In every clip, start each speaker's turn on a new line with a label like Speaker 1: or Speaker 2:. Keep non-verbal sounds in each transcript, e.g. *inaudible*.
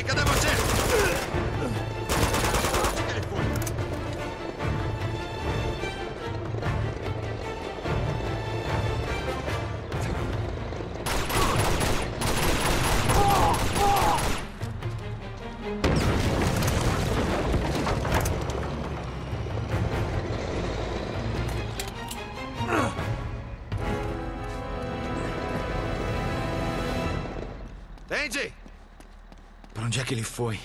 Speaker 1: Daisy, cadê
Speaker 2: que ele foi?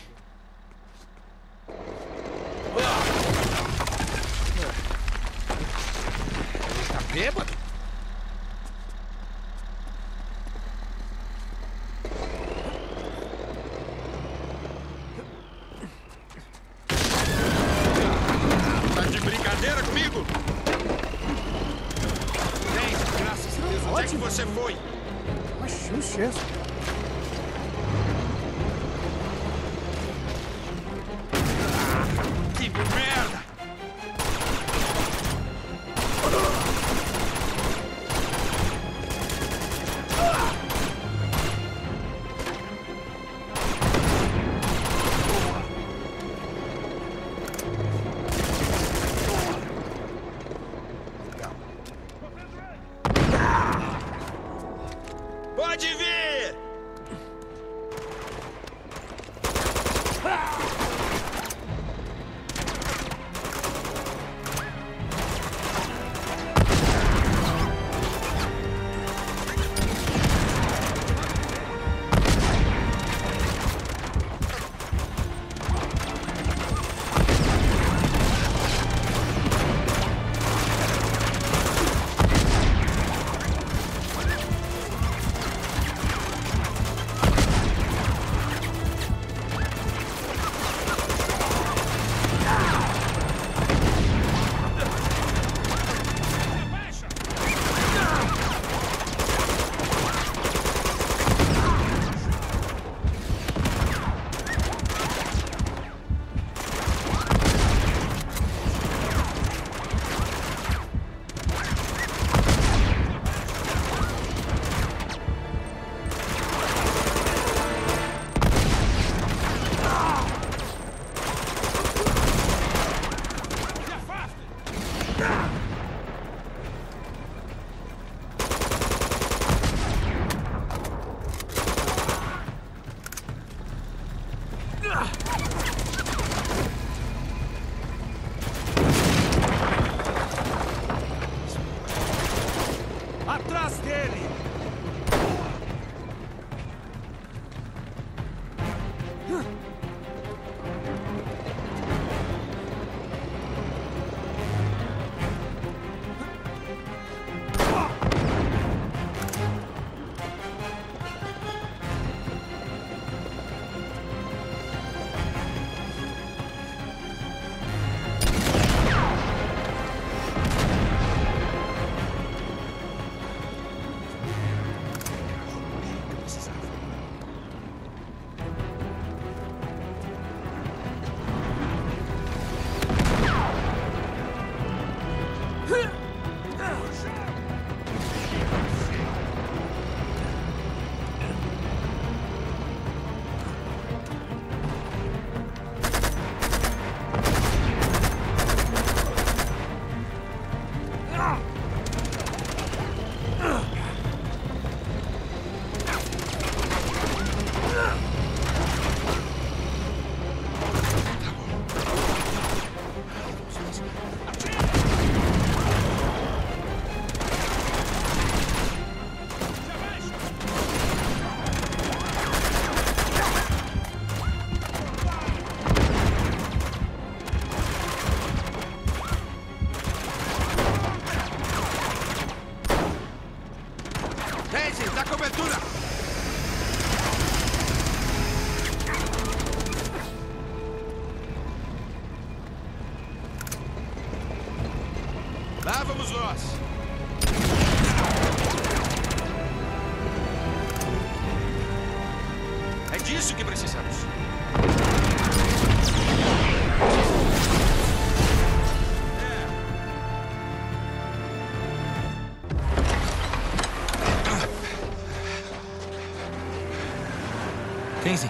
Speaker 1: Daisy,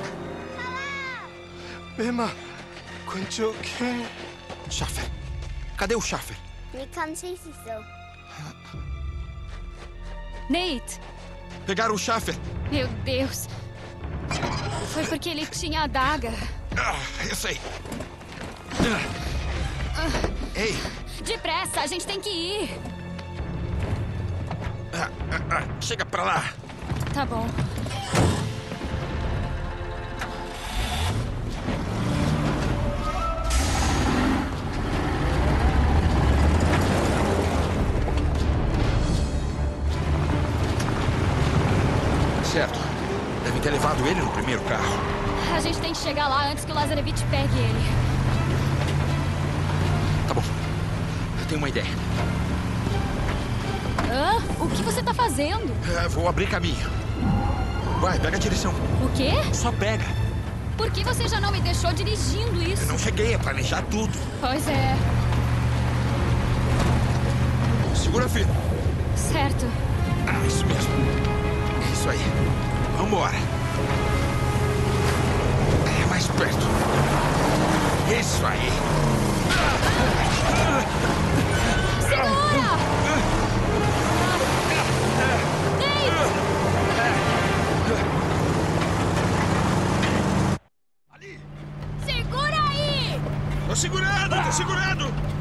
Speaker 3: Emma, Quanchoke.
Speaker 2: Schaffer. Cadê o Schaffer?
Speaker 4: Kan se Cecil.
Speaker 5: Nate!
Speaker 2: Pegaram o Schaffer.
Speaker 5: Meu Deus! Foi porque ele tinha a adaga.
Speaker 2: Ah, eu sei. Ei,
Speaker 5: Depressa, a gente tem que ir.
Speaker 2: ah, ah, ah, chega pra lá.
Speaker 5: Tá bom. Lazarevich pegue ele.
Speaker 2: Tá bom. Eu tenho uma ideia.
Speaker 5: Hã? O que você tá fazendo?
Speaker 2: Ah, vou abrir caminho. Vai, pega a direção.
Speaker 5: O quê?
Speaker 2: Só pega.
Speaker 5: Por que você já não me deixou dirigindo
Speaker 2: Eu
Speaker 5: isso?
Speaker 2: não cheguei a planejar tudo.
Speaker 5: Pois é.
Speaker 2: Segura firme.
Speaker 5: Certo.
Speaker 2: Ah, isso mesmo. Isso aí. Vambora. É mais perto. Isso aí.
Speaker 5: Segura!
Speaker 2: Ali.
Speaker 5: Segura aí!
Speaker 2: Tô segurando, tô segurando.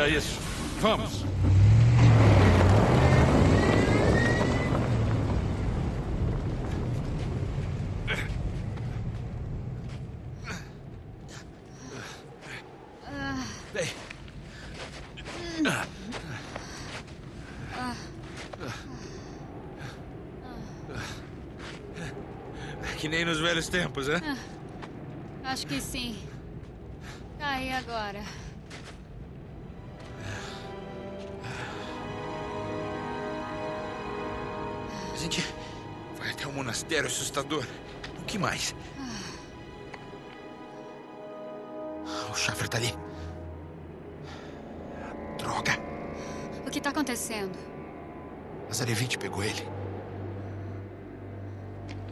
Speaker 2: A isso.
Speaker 6: Vamos.
Speaker 2: Bem. Que nem nos velhos tempos, né?
Speaker 5: Acho que sim. Tá aí agora.
Speaker 2: A gente vai até o monastério assustador. O que mais?
Speaker 7: O Schaffer tá ali. Droga!
Speaker 5: O que tá acontecendo?
Speaker 7: A Zarevich pegou ele.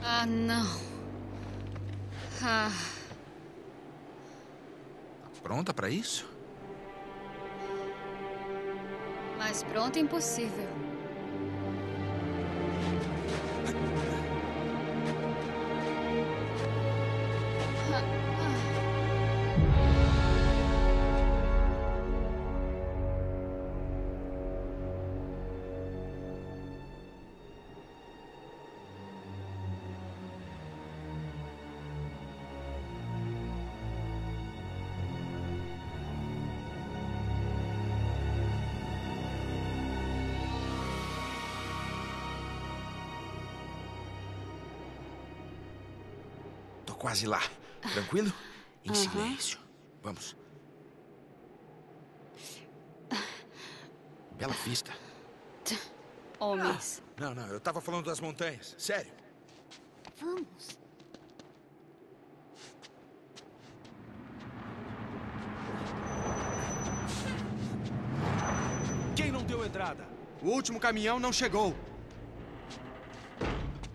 Speaker 5: Ah, não. Ah,
Speaker 2: Tá pronta pra isso?
Speaker 5: Mais pronto impossível.
Speaker 2: Quase lá. Tranquilo? Em silêncio. Vamos. Bela vista.
Speaker 5: Homens.
Speaker 2: Não, não, eu tava falando das montanhas. Sério.
Speaker 5: Vamos.
Speaker 8: Quem não deu entrada?
Speaker 9: O último caminhão não chegou.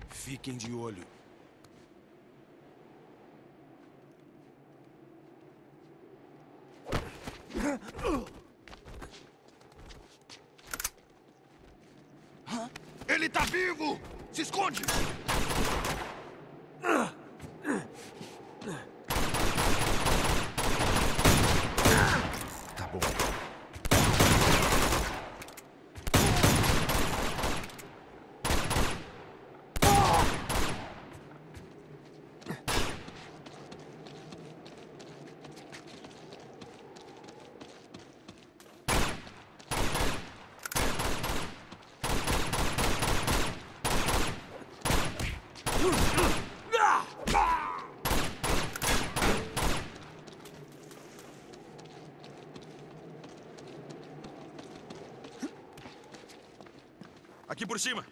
Speaker 8: Fiquem de olho.
Speaker 2: Ele tá vivo! Se esconde!
Speaker 7: Tá bom.
Speaker 2: Aqui por cima.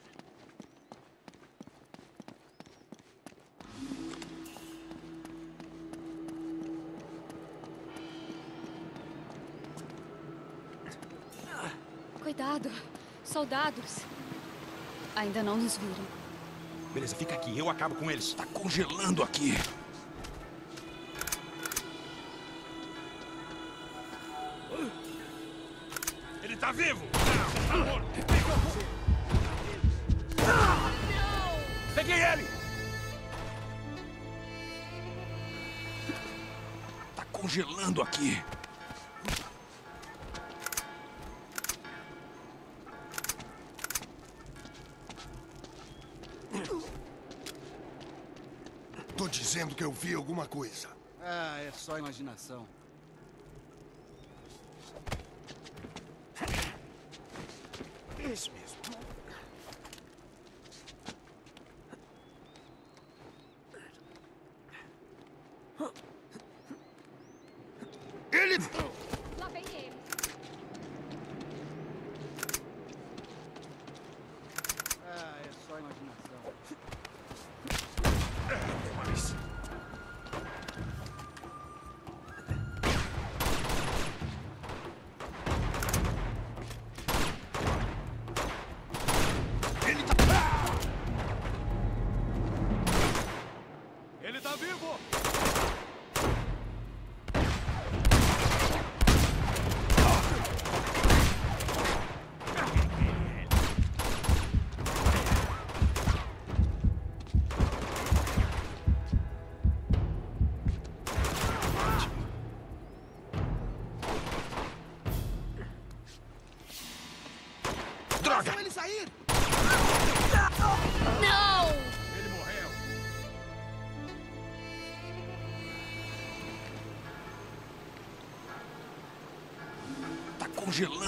Speaker 5: Cuidado. Soldados. Ainda não nos viram.
Speaker 2: Beleza, fica aqui. Eu acabo com eles. Tá congelando aqui. Ele tá vivo! Congelando aqui.
Speaker 6: Tô dizendo que eu vi alguma coisa.
Speaker 8: Ah, é só imaginação.
Speaker 6: Isso mesmo.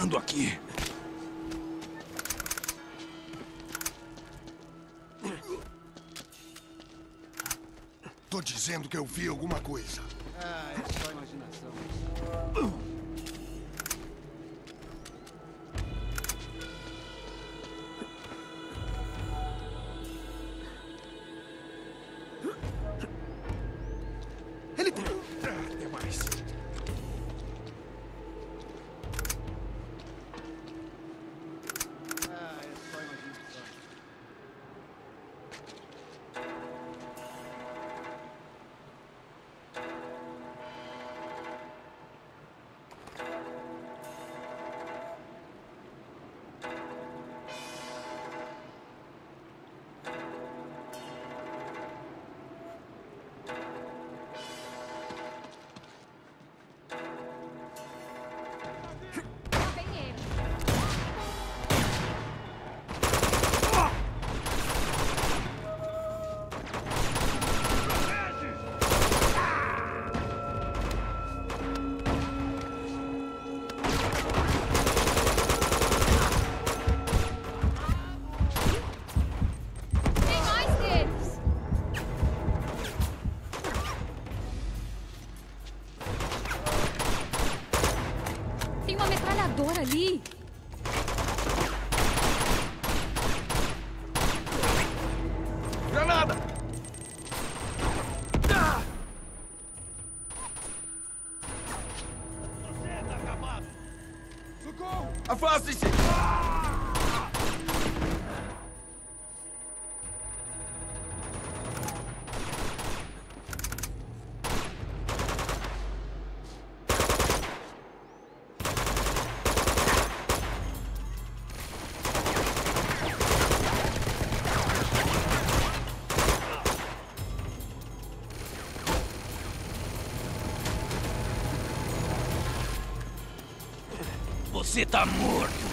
Speaker 2: Congelando aqui.
Speaker 6: Tô dizendo que eu vi alguma coisa.
Speaker 8: Ah, é só imaginação.
Speaker 2: Você tá morto.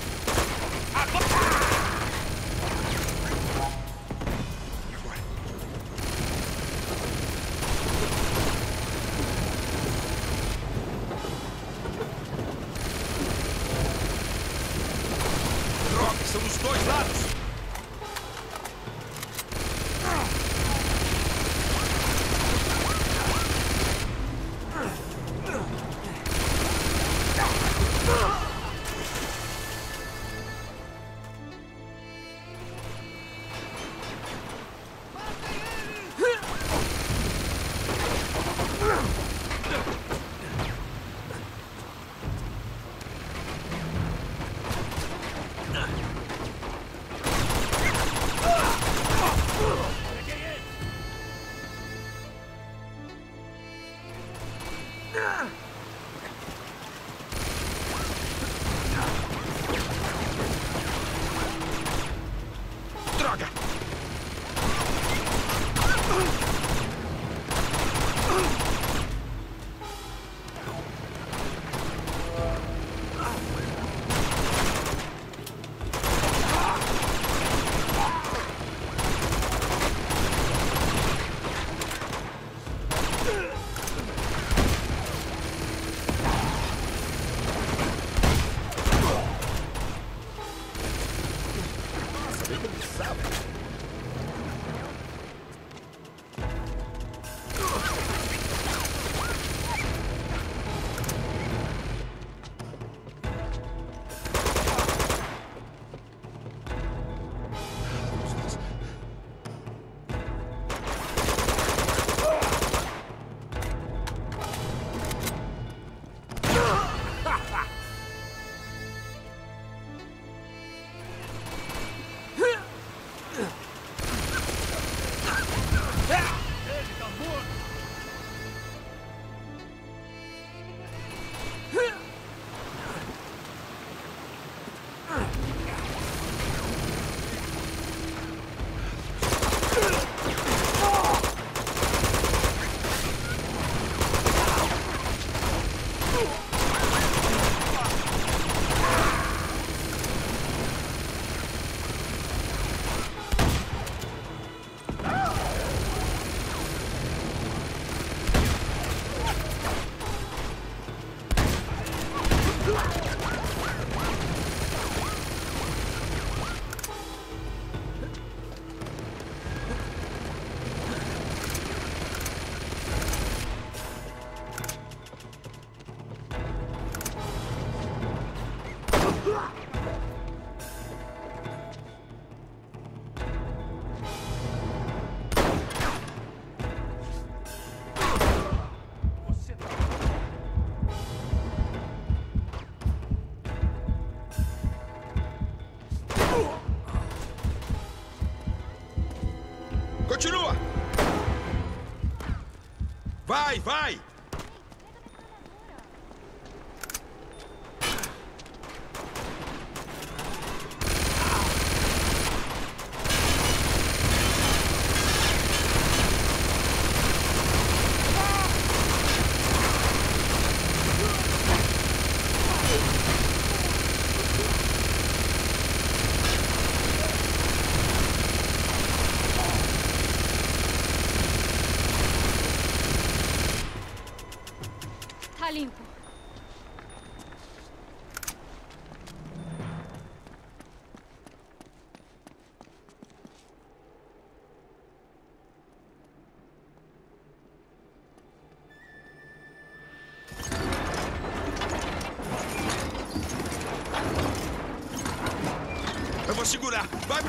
Speaker 10: Vai, vai!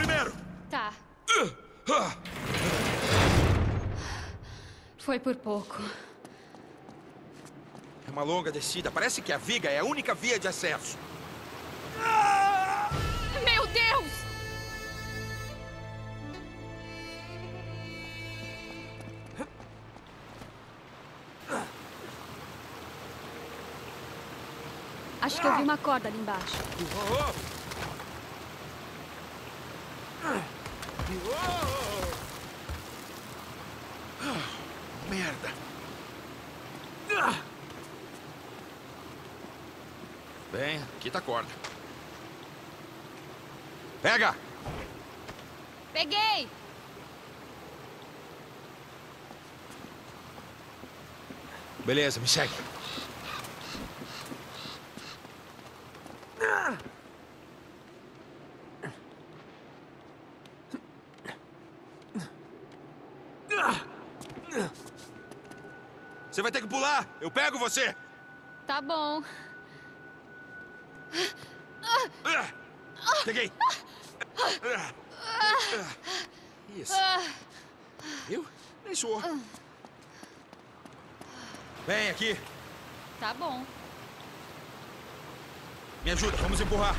Speaker 2: Primeiro.
Speaker 5: Tá. Foi por pouco.
Speaker 2: É uma longa descida. Parece que a viga é a única via de acesso.
Speaker 5: Meu Deus! Acho que eu vi uma corda ali embaixo.
Speaker 2: Oh, oh. Merda. Bem, aqui tá a corda. Pega!
Speaker 5: Peguei!
Speaker 2: Beleza, me segue. Você vai ter que pular! Eu pego você!
Speaker 5: Tá bom.
Speaker 2: Peguei! Isso. Viu? Nem suou. Vem aqui.
Speaker 5: Tá bom.
Speaker 2: Me ajuda, vamos empurrar.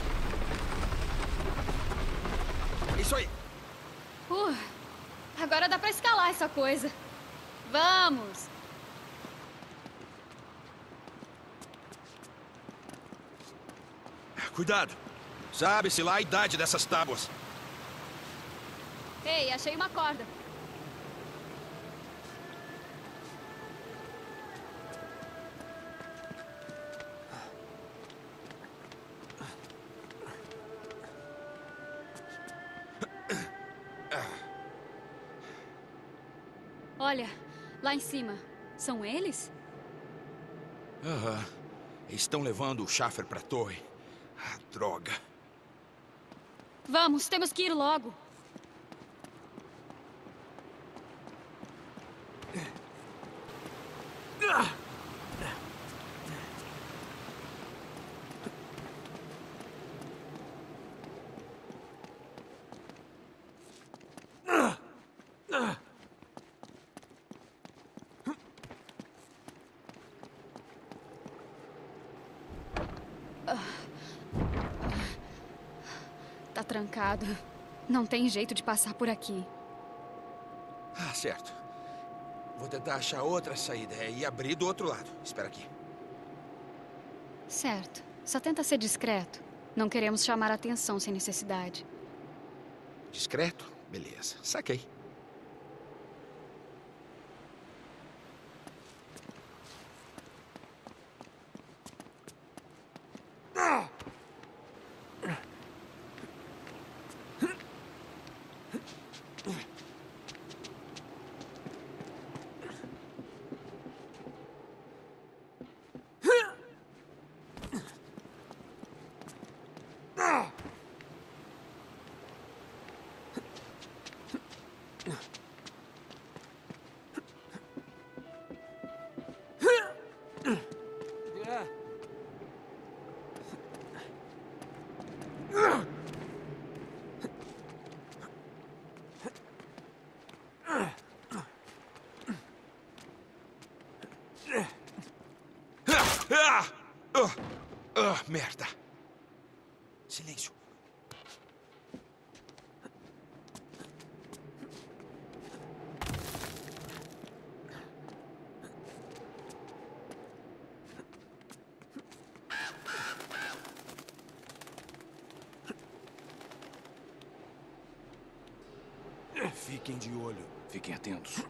Speaker 2: Isso aí.
Speaker 5: Uh, agora dá pra escalar essa coisa. Vamos!
Speaker 2: Cuidado. Sabe-se lá a idade dessas tábuas.
Speaker 5: Ei, achei uma corda. Olha, lá em cima. São eles?
Speaker 2: Aham. Estão levando o Schaffer pra torre. Droga.
Speaker 5: Vamos, temos que ir logo. Trancado. Não tem jeito de passar por aqui.
Speaker 2: Ah, certo. Vou tentar achar outra saída é, e abrir do outro lado. Espera aqui.
Speaker 5: Certo. Só tenta ser discreto. Não queremos chamar atenção sem necessidade.
Speaker 2: Discreto? Beleza. Saquei. Ah! Ah! Ah, merda. Silêncio.
Speaker 3: Fiquem de olho. Fiquem atentos.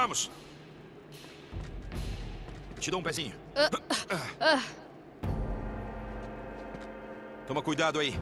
Speaker 2: Vamos! Te dou um pezinho. Toma cuidado aí.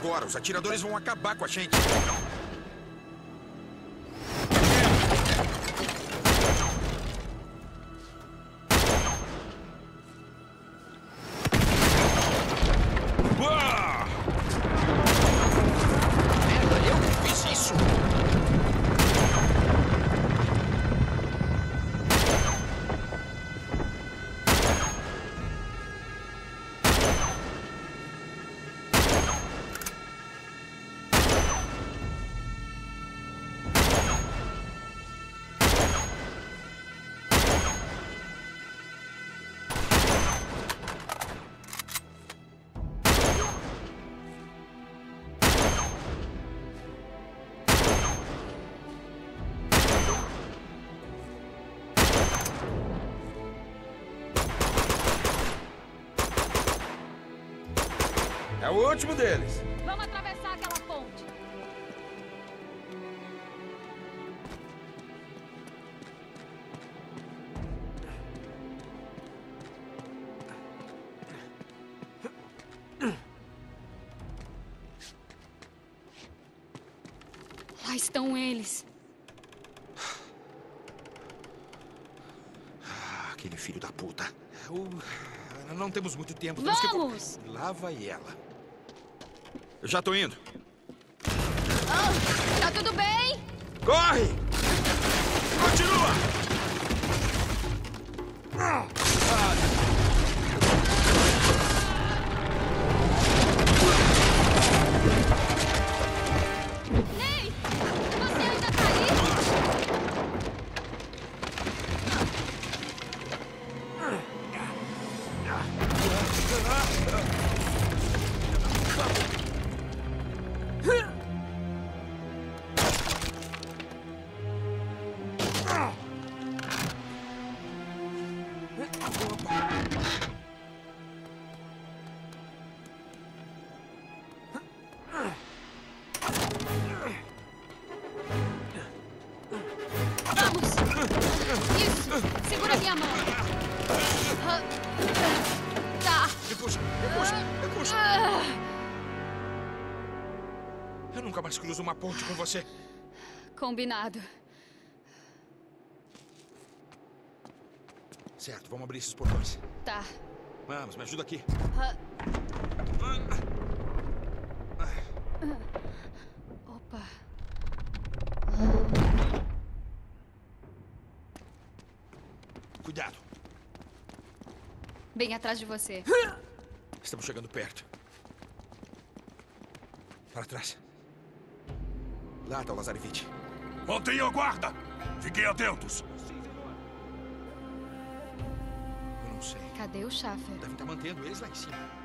Speaker 2: Agora. Os atiradores vão acabar com a gente. É o último deles.
Speaker 5: Vamos atravessar aquela ponte. Lá estão eles.
Speaker 2: Ah, Aquele filho da puta. O- Não temos muito tempo. Temos
Speaker 5: Vamos!
Speaker 2: que... Lá vai ela. Eu já tô indo.
Speaker 5: Ah, tá tudo bem?
Speaker 2: Corre! Continua!
Speaker 5: Ney!
Speaker 2: Ponte com você.
Speaker 5: Combinado.
Speaker 2: Certo, vamos abrir esses portões.
Speaker 5: Tá.
Speaker 2: Vamos, me ajuda aqui.
Speaker 5: Ah. Opa.
Speaker 2: Cuidado.
Speaker 5: Bem atrás de você.
Speaker 2: Estamos chegando perto. Para trás. Lá está o Lazarevich.
Speaker 11: A guarda! Fiquem atentos!
Speaker 2: Eu não sei.
Speaker 5: Cadê o Schaffer?
Speaker 2: Devem estar mantendo eles lá em cima.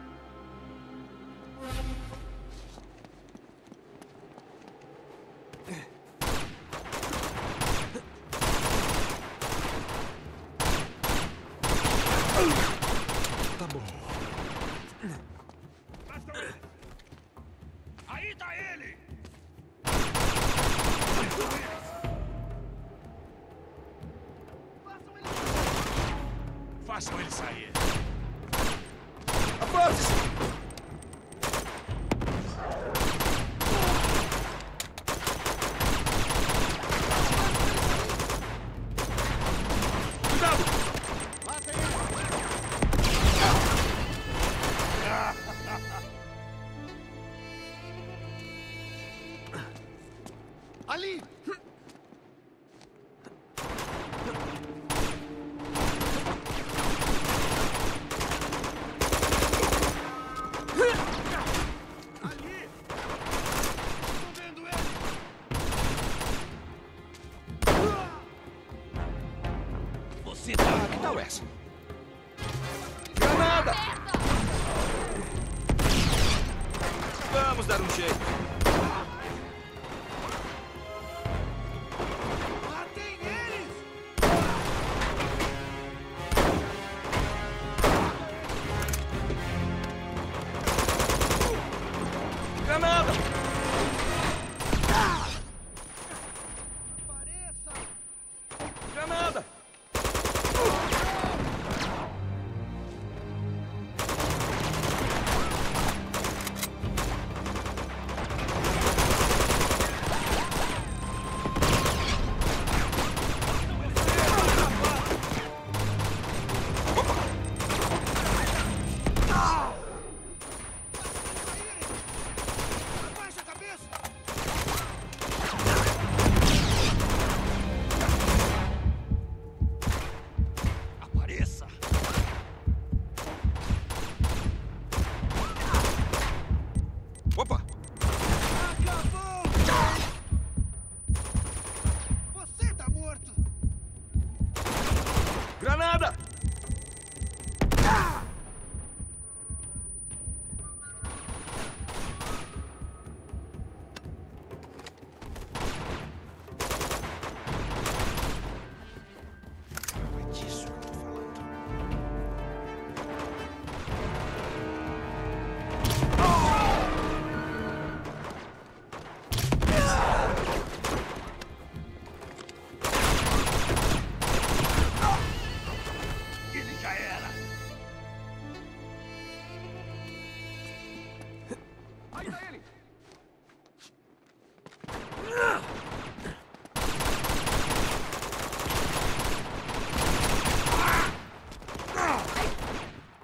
Speaker 11: Aí tá ele!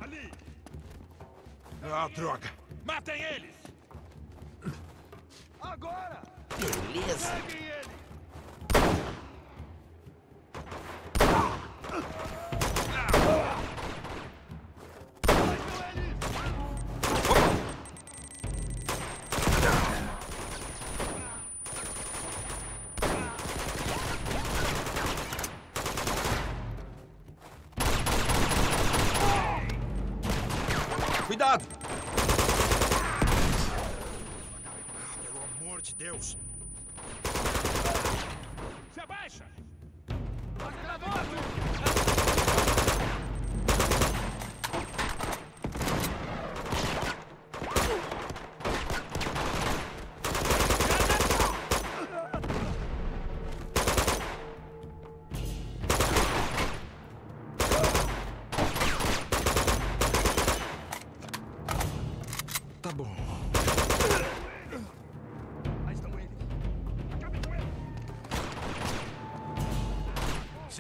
Speaker 4: Ali!
Speaker 2: Ah, droga!
Speaker 11: Matem eles!
Speaker 4: Agora!
Speaker 2: Beleza!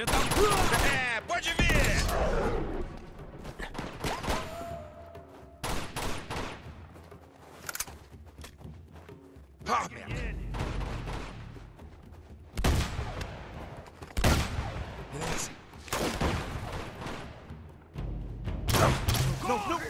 Speaker 3: Você tá...
Speaker 2: É, pode vir! Ah. Beleza.
Speaker 11: Não, não,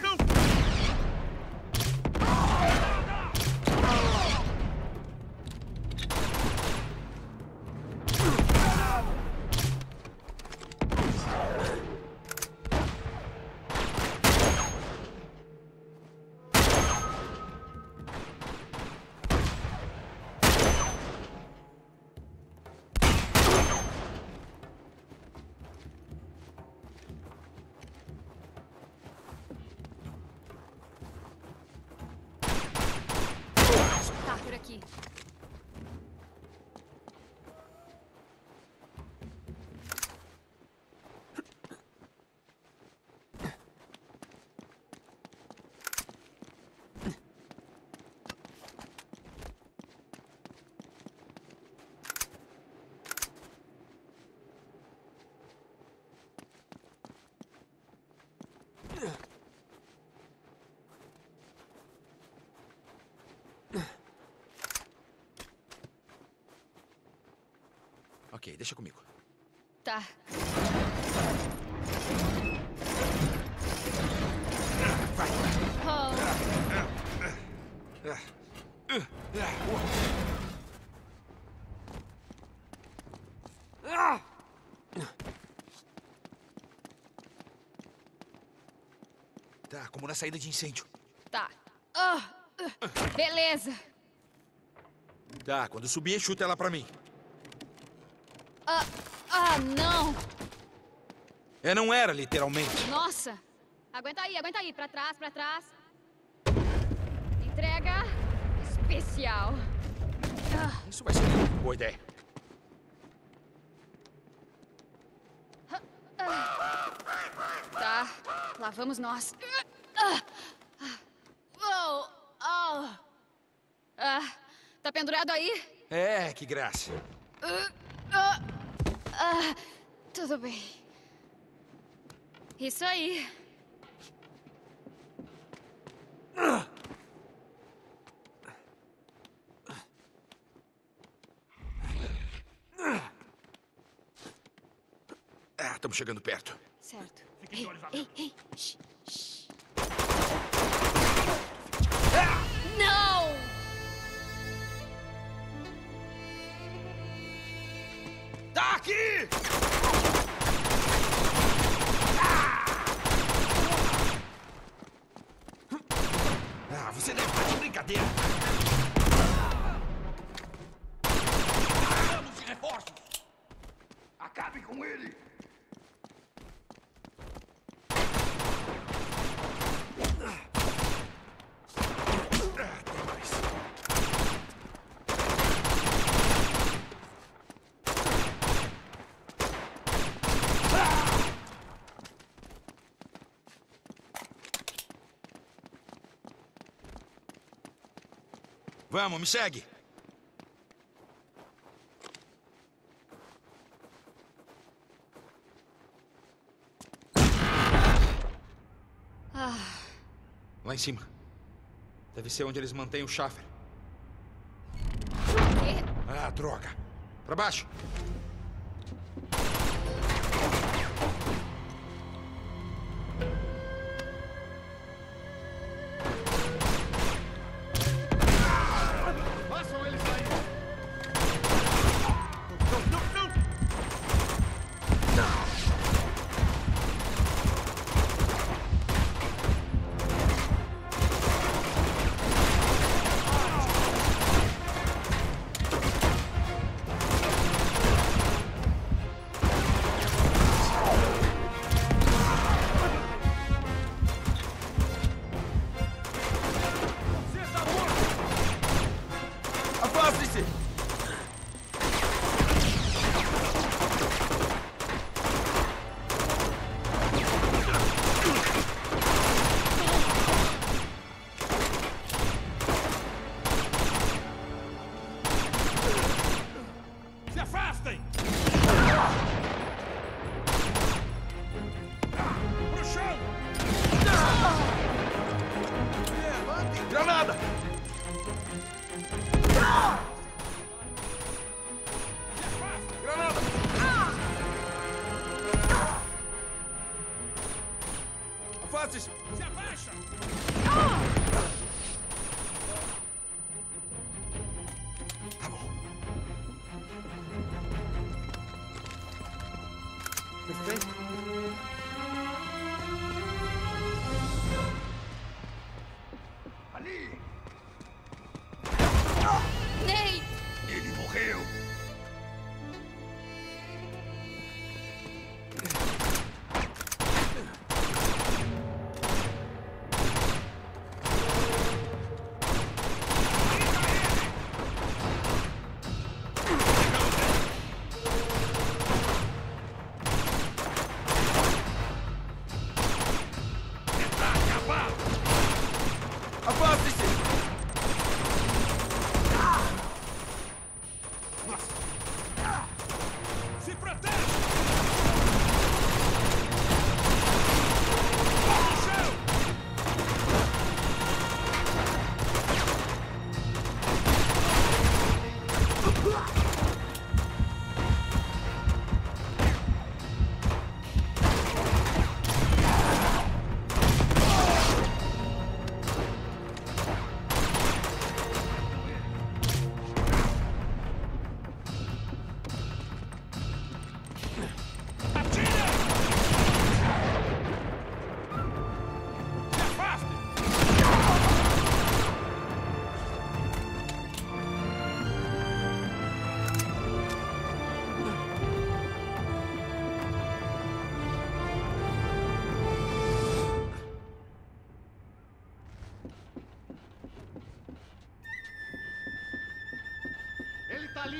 Speaker 2: Ok, deixa comigo.
Speaker 5: Tá.
Speaker 2: Vai.
Speaker 5: Oh,
Speaker 2: Tá, como na saída de incêndio.
Speaker 5: tá. Ah, beleza.
Speaker 2: Tá, quando subir, chuta ela pra mim.
Speaker 5: Ah, ah, não.
Speaker 2: É, não era, literalmente.
Speaker 5: Nossa. Aguenta aí, aguenta aí. Pra trás, pra trás. Entrega especial. Ah,
Speaker 2: Isso vai ser boa ideia.
Speaker 5: tá. Lá vamos nós. Oh, oh. Ah, tá pendurado aí?
Speaker 2: É, que graça.
Speaker 5: Ah, ah, tudo bem. Isso aí.
Speaker 2: Ah, estamos chegando perto.
Speaker 5: Certo. Ei, ei, ei. shh, shh.
Speaker 2: Aqui! Ah, você deve estar de brincadeira.
Speaker 11: Vamos de reforços! Acabe com ele!
Speaker 2: Ah, tem mais. Vamos, me segue.
Speaker 5: Ah,
Speaker 2: Lá em cima. Deve ser onde eles mantêm o
Speaker 5: quê?
Speaker 2: Ah, droga. Pra baixo.
Speaker 11: 20!
Speaker 4: Все, Паша!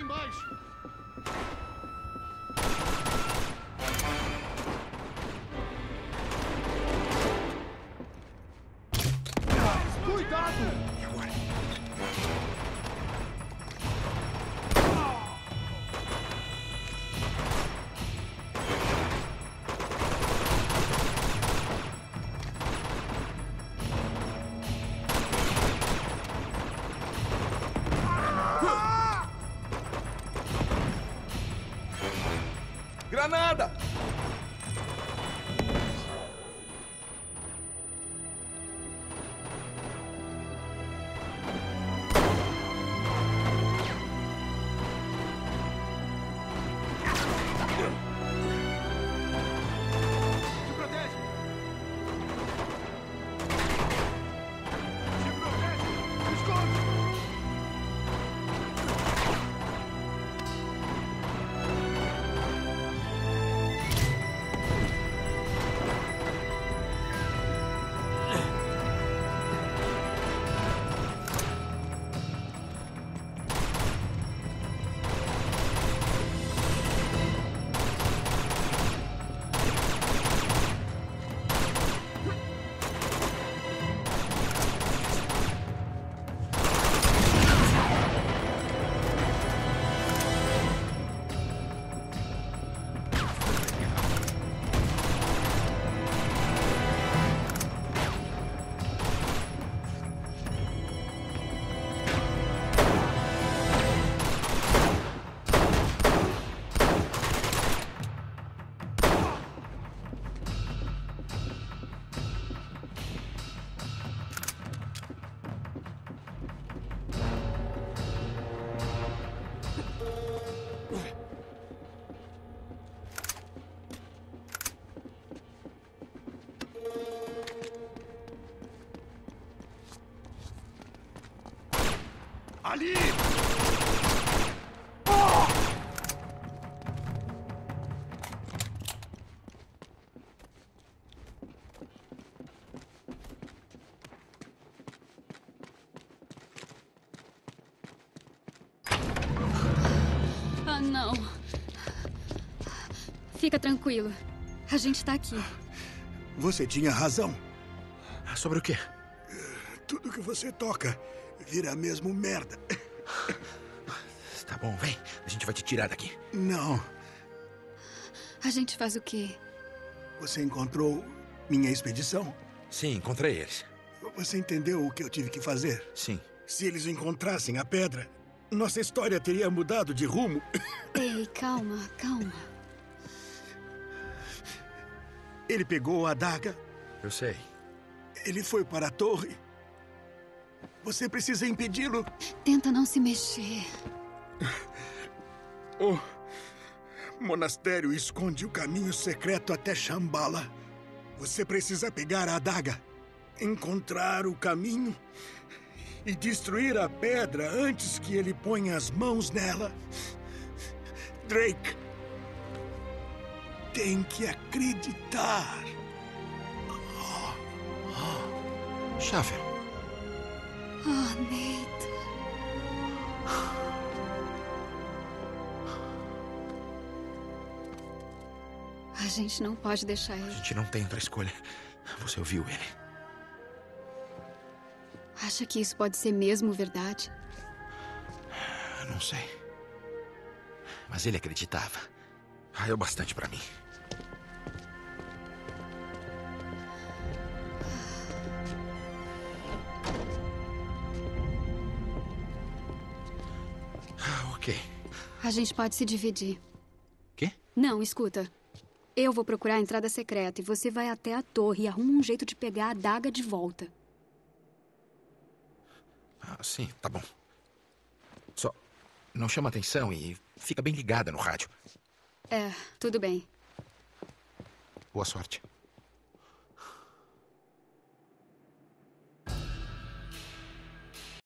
Speaker 4: Embaixo.
Speaker 6: Canadá.
Speaker 4: Ali!
Speaker 5: Ah, não. Fica tranquilo. A gente tá aqui.
Speaker 4: Você tinha razão.
Speaker 2: Sobre o quê?
Speaker 4: Tudo que você toca vira mesmo merda.
Speaker 2: Bom, vem. A gente vai te tirar daqui.
Speaker 4: Não.
Speaker 5: A gente faz o quê?
Speaker 4: Você encontrou minha expedição?
Speaker 12: Sim, encontrei eles.
Speaker 4: Você entendeu o que eu tive que fazer?
Speaker 12: Sim.
Speaker 4: Se eles encontrassem a pedra, nossa história teria mudado de rumo. *coughs*
Speaker 5: Ei, calma, calma.
Speaker 4: Ele pegou a adaga,
Speaker 12: Eu sei.
Speaker 4: ele foi para a torre. Você precisa impedi-lo.
Speaker 5: Tenta não se mexer.
Speaker 4: O monastério esconde o caminho secreto até Shambhala. Você precisa pegar a adaga, encontrar o caminho e destruir a pedra antes que ele ponha as mãos nela. Drake tem que acreditar.
Speaker 2: Schaffer,
Speaker 5: Oh, Nate. A gente não pode deixar
Speaker 2: a
Speaker 5: ele.
Speaker 2: gente não tem outra escolha. Você ouviu ele.
Speaker 5: Acha que isso pode ser mesmo verdade?
Speaker 2: Não sei. Mas ele acreditava.
Speaker 12: Ah, é o bastante pra mim.
Speaker 2: Ah, ok.
Speaker 5: A gente pode se dividir.
Speaker 2: Quê?
Speaker 5: Não, escuta. Eu vou procurar a entrada secreta e você vai até a torre e arruma um jeito de pegar a adaga de volta.
Speaker 2: Ah, sim, tá bom. Só não chama atenção e fica bem ligada no rádio.
Speaker 5: É, tudo bem.
Speaker 2: Boa sorte.